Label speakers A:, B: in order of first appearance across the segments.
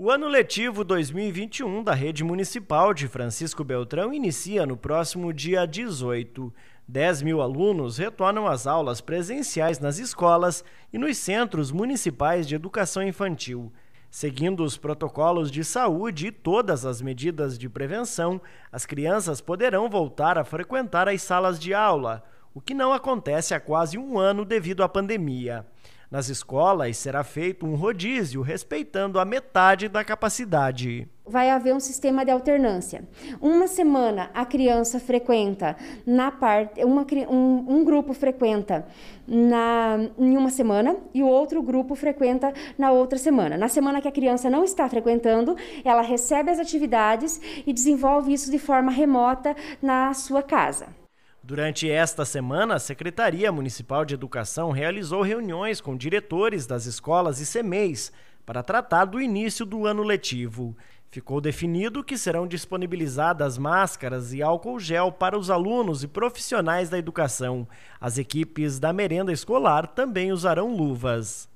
A: O ano letivo 2021 da Rede Municipal de Francisco Beltrão inicia no próximo dia 18. 10 mil alunos retornam às aulas presenciais nas escolas e nos centros municipais de educação infantil. Seguindo os protocolos de saúde e todas as medidas de prevenção, as crianças poderão voltar a frequentar as salas de aula, o que não acontece há quase um ano devido à pandemia. Nas escolas será feito um rodízio respeitando a metade da capacidade.
B: Vai haver um sistema de alternância. Uma semana a criança frequenta na parte, uma, um, um grupo frequenta na, em uma semana e o outro grupo frequenta na outra semana. Na semana que a criança não está frequentando, ela recebe as atividades e desenvolve isso de forma remota na sua casa.
A: Durante esta semana, a Secretaria Municipal de Educação realizou reuniões com diretores das escolas e CMEs para tratar do início do ano letivo. Ficou definido que serão disponibilizadas máscaras e álcool gel para os alunos e profissionais da educação. As equipes da merenda escolar também usarão luvas.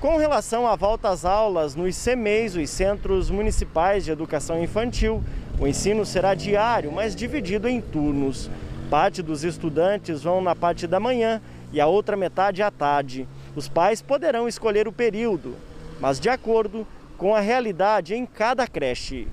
A: Com relação à volta às aulas nos CMEs, os Centros Municipais de Educação Infantil, o ensino será diário, mas dividido em turnos. Parte dos estudantes vão na parte da manhã e a outra metade à tarde. Os pais poderão escolher o período, mas de acordo com a realidade em cada creche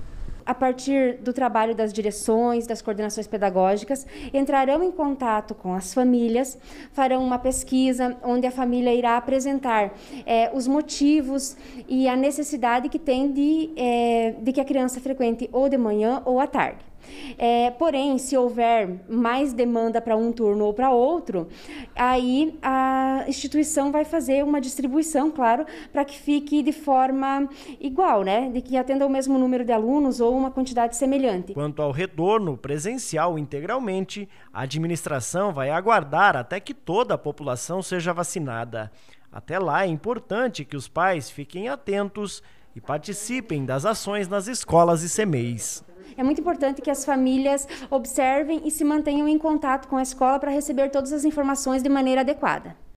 B: a partir do trabalho das direções, das coordenações pedagógicas, entrarão em contato com as famílias, farão uma pesquisa onde a família irá apresentar é, os motivos e a necessidade que tem de, é, de que a criança frequente ou de manhã ou à tarde. É, porém, se houver mais demanda para um turno ou para outro, aí a instituição vai fazer uma distribuição, claro, para que fique de forma igual, né? De que atenda o mesmo número de alunos ou uma quantidade semelhante.
A: Quanto ao retorno presencial integralmente, a administração vai aguardar até que toda a população seja vacinada. Até lá é importante que os pais fiquem atentos e participem das ações nas escolas e CMEs.
B: É muito importante que as famílias observem e se mantenham em contato com a escola para receber todas as informações de maneira adequada.